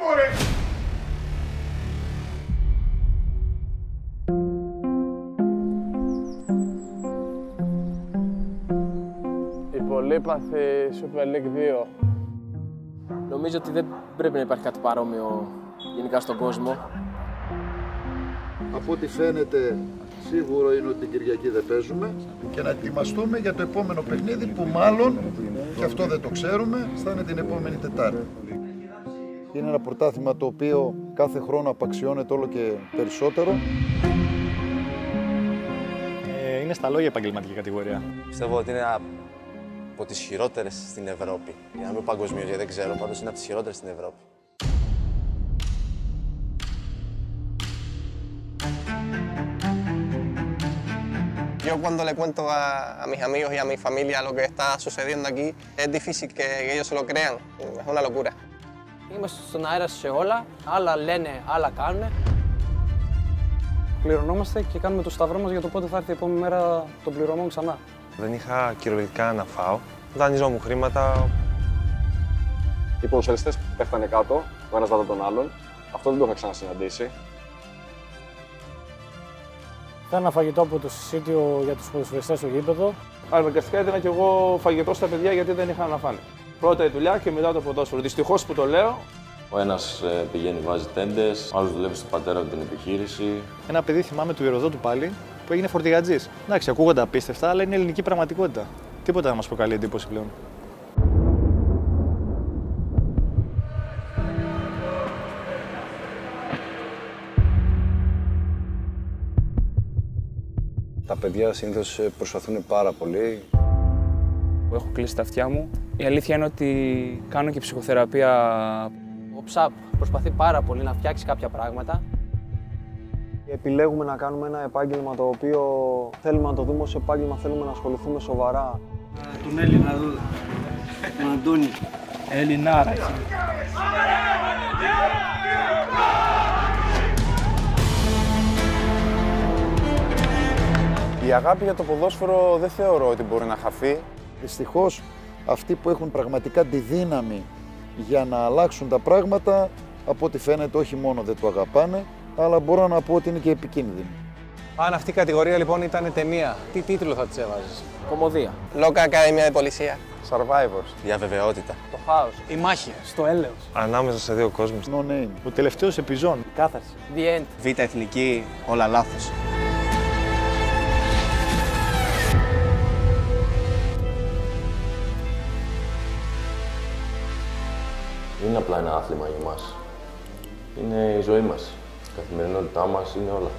μωρέ. Η πολύπαθη Super League 2. Νομίζω ότι δεν πρέπει να υπάρχει κάτι παρόμοιο γενικά στον κόσμο. Από ό,τι φαίνεται, σίγουρο είναι ότι την Κυριακή δεν παίζουμε και να ετοιμαστούμε για το επόμενο παιχνίδι που μάλλον, και αυτό δεν το ξέρουμε, θα είναι την επόμενη Τετάρτη. Είναι ένα πρωτάθλημα το οποίο κάθε χρόνο απαξιώνεται όλο και περισσότερο. Ε, είναι στα λόγια επαγγελματική κατηγορία. Πιστεύω ότι είναι από τις χειρότερες στην Ευρώπη. Για να μην παγκοσμίως, γιατί δεν ξέρω, πάντως είναι από τις χειρότερες στην Ευρώπη. Yo cuando le cuento a, a, mis amigos y a mi familia lo que está sucediendo aquí, es difícil que, que ellos se lo crean. Es una locura. Είμαστε στον αέρα σε όλα, άλλα λένε, άλλα κάνουν. Πληρωνόμαστε και κάνουμε το σταυρό μας για το πότε θα έρθει η επόμενη μέρα των πληρωμών ξανά. Δεν είχα κυριολεκτικά να φάω. Δανειζόμουν χρήματα. Οι ποδοσφαιριστές πέφτανε κάτω, ο ένας μετά τον άλλον. Αυτό δεν το είχα ξανασυναντήσει. Θέλω ένα φαγητό από το συσίτιο για τους ποδοσφαιριστές στο γήπεδο. Αναγκαστικά έδινα κι εγώ φαγητό στα παιδιά γιατί δεν είχαν να φάνε. Πρώτα η δουλειά και μετά το ποδόσφαιρο. Δυστυχώς που το λέω. Ο ένας πηγαίνει, βάζει τέντες, ο άλλος δουλεύει στον πατέρα με την επιχείρηση. Ένα παιδί θυμάμαι του Ηρωδότου πάλι που έγινε φορτηγατζής. Εντάξει, ακούγονται απίστευτα, αλλά είναι ελληνική πραγματικότητα. Τίποτα δεν μας προκαλεί εντύπωση πλέον. Τα παιδιά συνήθως προσπαθούν πάρα πολύ. Έχω κλείσει τα αυτιά μου. Η αλήθεια είναι ότι κάνω και ψυχοθεραπεία. Ο ΨΑΠ προσπαθεί πάρα πολύ να φτιάξει κάποια πράγματα. Επιλέγουμε να κάνουμε ένα επάγγελμα το οποίο θέλουμε να το δούμε ως επάγγελμα, θέλουμε να ασχοληθούμε σοβαρά. Τον Έλληνα εδώ, τον Αντώνη. Ελληνάρα. Η αγάπη για το ποδόσφαιρο δεν θεωρώ ότι μπορεί να χαθεί. Δυστυχώς αυτοί που έχουν πραγματικά τη δύναμη για να αλλάξουν τα πράγματα, από ό,τι φαίνεται όχι μόνο δεν το αγαπάνε, αλλά μπορώ να πω ότι είναι και επικίνδυνοι. Αν αυτή η κατηγορία λοιπόν ήταν ταινία, τι τίτλο θα της έβαζες; Κομμωδία. Loca Academia de Policía. Survivors. Διαβεβαιότητα. Το χάος. Η μάχη. Στο έλεος. Ανάμεσα σε δύο κόσμους. No name. Ο τελευταίος επιζών. Κάθαρση. The end. Β' εθνική, όλα λάθος. Είναι απλά ένα άθλημα για μας. Είναι η ζωή μας. Η καθημερινότητά μας είναι όλα.